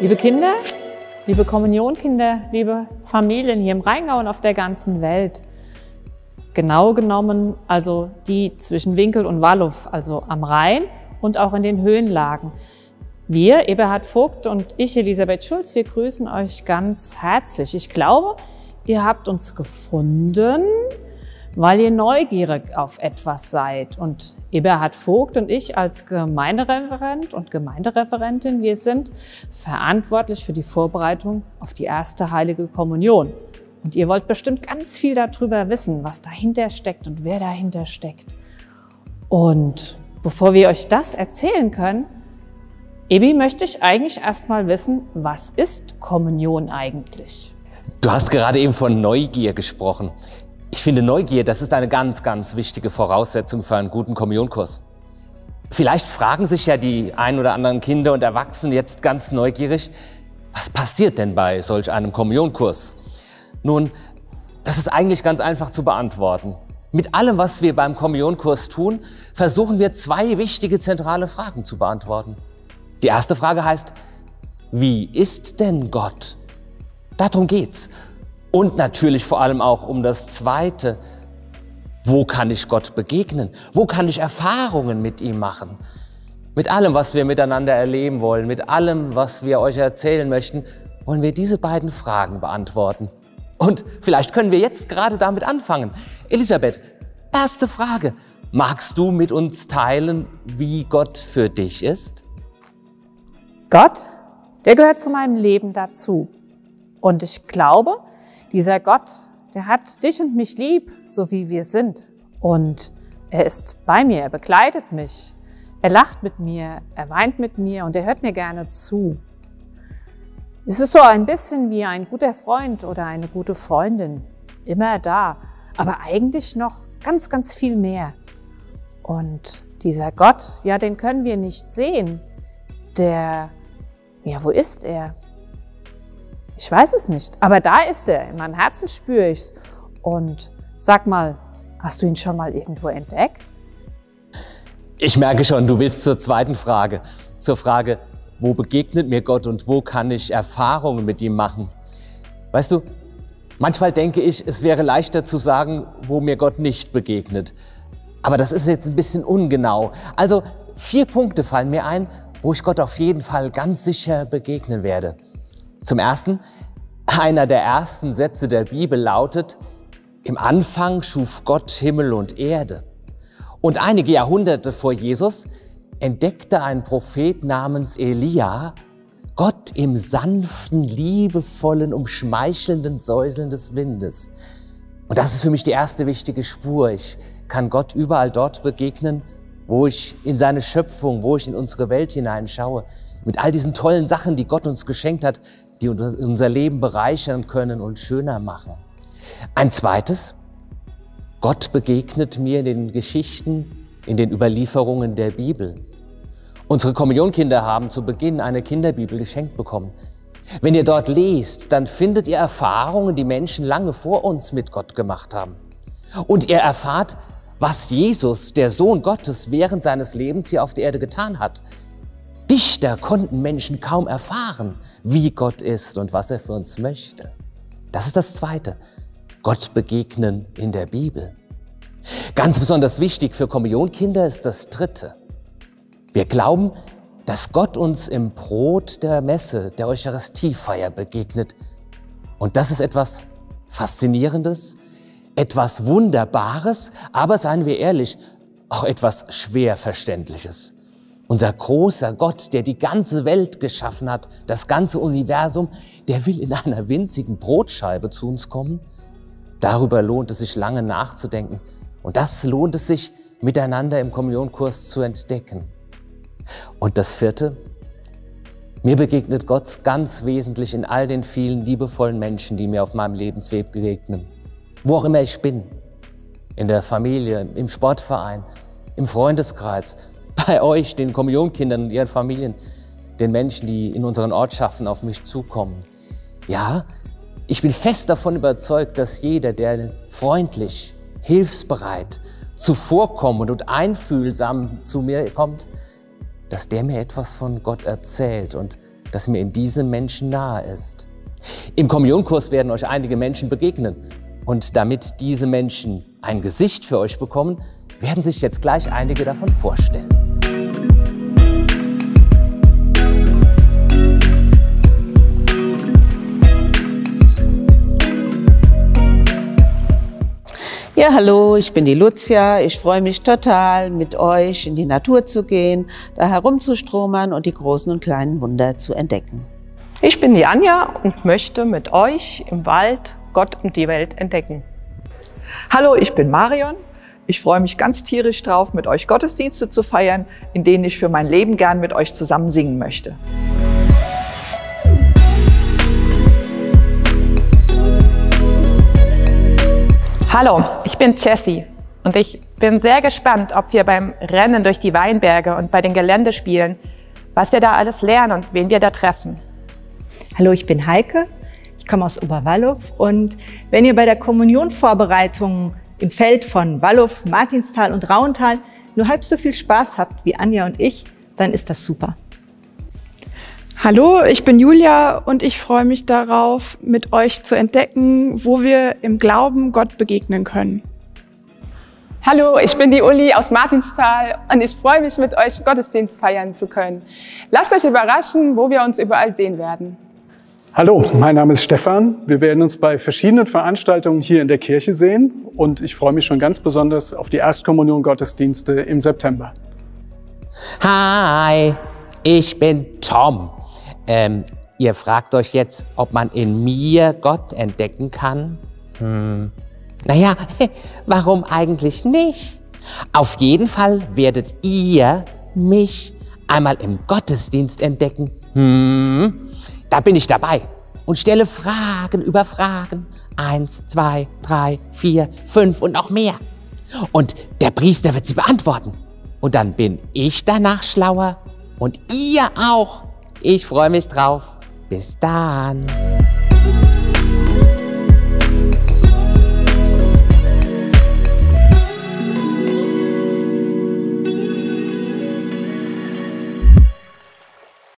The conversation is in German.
Liebe Kinder, liebe Kommunionkinder, liebe Familien hier im Rheingau und auf der ganzen Welt. Genau genommen also die zwischen Winkel und Wallow, also am Rhein und auch in den Höhenlagen. Wir, Eberhard Vogt und ich, Elisabeth Schulz, wir grüßen euch ganz herzlich. Ich glaube, ihr habt uns gefunden, weil ihr neugierig auf etwas seid. Und Eberhard Vogt und ich als Gemeindereferent und Gemeindereferentin, wir sind verantwortlich für die Vorbereitung auf die erste heilige Kommunion. Und ihr wollt bestimmt ganz viel darüber wissen, was dahinter steckt und wer dahinter steckt. Und bevor wir euch das erzählen können, Ebi, möchte ich eigentlich erstmal wissen, was ist Kommunion eigentlich? Du hast gerade eben von Neugier gesprochen. Ich finde Neugier, das ist eine ganz, ganz wichtige Voraussetzung für einen guten Kommunionkurs. Vielleicht fragen sich ja die ein oder anderen Kinder und Erwachsenen jetzt ganz neugierig, was passiert denn bei solch einem Kommunionkurs? Nun, das ist eigentlich ganz einfach zu beantworten. Mit allem, was wir beim Kommunionkurs tun, versuchen wir zwei wichtige zentrale Fragen zu beantworten. Die erste Frage heißt, wie ist denn Gott? Darum geht's. Und natürlich vor allem auch um das Zweite. Wo kann ich Gott begegnen? Wo kann ich Erfahrungen mit ihm machen? Mit allem, was wir miteinander erleben wollen, mit allem, was wir euch erzählen möchten, wollen wir diese beiden Fragen beantworten. Und vielleicht können wir jetzt gerade damit anfangen. Elisabeth, erste Frage. Magst du mit uns teilen, wie Gott für dich ist? Gott, der gehört zu meinem Leben dazu. Und ich glaube, dieser Gott, der hat dich und mich lieb, so wie wir sind. Und er ist bei mir, er begleitet mich. Er lacht mit mir, er weint mit mir und er hört mir gerne zu. Es ist so ein bisschen wie ein guter Freund oder eine gute Freundin. Immer da, aber eigentlich noch ganz, ganz viel mehr. Und dieser Gott, ja, den können wir nicht sehen. Der ja, wo ist er? Ich weiß es nicht, aber da ist er. In meinem Herzen spüre ich es. Und sag mal, hast du ihn schon mal irgendwo entdeckt? Ich merke schon, du willst zur zweiten Frage. Zur Frage, wo begegnet mir Gott und wo kann ich Erfahrungen mit ihm machen? Weißt du, manchmal denke ich, es wäre leichter zu sagen, wo mir Gott nicht begegnet. Aber das ist jetzt ein bisschen ungenau. Also vier Punkte fallen mir ein, wo ich Gott auf jeden Fall ganz sicher begegnen werde. Zum Ersten, einer der ersten Sätze der Bibel lautet, im Anfang schuf Gott Himmel und Erde. Und einige Jahrhunderte vor Jesus entdeckte ein Prophet namens Elia Gott im sanften, liebevollen, umschmeichelnden Säuseln des Windes. Und das ist für mich die erste wichtige Spur. Ich kann Gott überall dort begegnen, wo ich in seine Schöpfung, wo ich in unsere Welt hineinschaue, mit all diesen tollen Sachen, die Gott uns geschenkt hat, die unser Leben bereichern können und schöner machen. Ein zweites, Gott begegnet mir in den Geschichten, in den Überlieferungen der Bibel. Unsere Kommunionkinder haben zu Beginn eine Kinderbibel geschenkt bekommen. Wenn ihr dort lest, dann findet ihr Erfahrungen, die Menschen lange vor uns mit Gott gemacht haben. Und ihr erfahrt, was Jesus, der Sohn Gottes, während seines Lebens hier auf der Erde getan hat. Dichter konnten Menschen kaum erfahren, wie Gott ist und was er für uns möchte. Das ist das Zweite. Gott begegnen in der Bibel. Ganz besonders wichtig für Kommunionkinder ist das Dritte. Wir glauben, dass Gott uns im Brot der Messe, der Eucharistiefeier begegnet. Und das ist etwas Faszinierendes, etwas Wunderbares, aber seien wir ehrlich, auch etwas Schwerverständliches. Unser großer Gott, der die ganze Welt geschaffen hat, das ganze Universum, der will in einer winzigen Brotscheibe zu uns kommen. Darüber lohnt es sich lange nachzudenken. Und das lohnt es sich, miteinander im Kommunionkurs zu entdecken. Und das vierte, mir begegnet Gott ganz wesentlich in all den vielen liebevollen Menschen, die mir auf meinem Lebensweg begegnen wo auch immer ich bin, in der Familie, im Sportverein, im Freundeskreis, bei euch, den Kommunionkindern und ihren Familien, den Menschen, die in unseren Ortschaften auf mich zukommen. Ja, ich bin fest davon überzeugt, dass jeder, der freundlich, hilfsbereit, zuvorkommend und einfühlsam zu mir kommt, dass der mir etwas von Gott erzählt und das mir in diesem Menschen nahe ist. Im Kommunionkurs werden euch einige Menschen begegnen. Und damit diese Menschen ein Gesicht für euch bekommen, werden sich jetzt gleich einige davon vorstellen. Ja, hallo, ich bin die Lucia. Ich freue mich total, mit euch in die Natur zu gehen, da herumzustromern und die großen und kleinen Wunder zu entdecken. Ich bin die Anja und möchte mit euch im Wald Gott und die Welt entdecken. Hallo, ich bin Marion. Ich freue mich ganz tierisch drauf, mit euch Gottesdienste zu feiern, in denen ich für mein Leben gern mit euch zusammen singen möchte. Hallo, ich bin Jessie und ich bin sehr gespannt, ob wir beim Rennen durch die Weinberge und bei den Geländespielen, was wir da alles lernen und wen wir da treffen. Hallo, ich bin Heike, komme aus Oberwallow und wenn ihr bei der Kommunionvorbereitung im Feld von Wallow, Martinsthal und Rauental nur halb so viel Spaß habt wie Anja und ich, dann ist das super. Hallo, ich bin Julia und ich freue mich darauf, mit euch zu entdecken, wo wir im Glauben Gott begegnen können. Hallo, ich bin die Uli aus Martinsthal und ich freue mich, mit euch Gottesdienst feiern zu können. Lasst euch überraschen, wo wir uns überall sehen werden. Hallo, mein Name ist Stefan. Wir werden uns bei verschiedenen Veranstaltungen hier in der Kirche sehen und ich freue mich schon ganz besonders auf die Erstkommunion Gottesdienste im September. Hi, ich bin Tom. Ähm, ihr fragt euch jetzt, ob man in mir Gott entdecken kann? Hm. Naja, warum eigentlich nicht? Auf jeden Fall werdet ihr mich einmal im Gottesdienst entdecken. Hm. Da bin ich dabei und stelle Fragen über Fragen. Eins, zwei, drei, vier, fünf und noch mehr. Und der Priester wird sie beantworten. Und dann bin ich danach schlauer und ihr auch. Ich freue mich drauf. Bis dann.